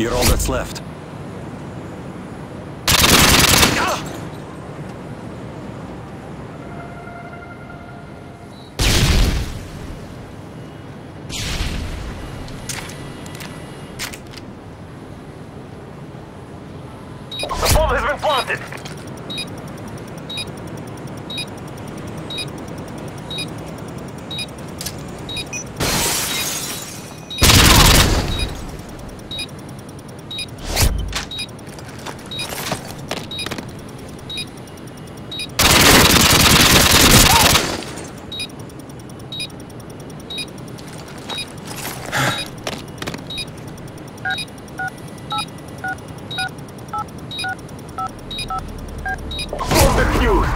You're all that's left. The bomb has been planted. you!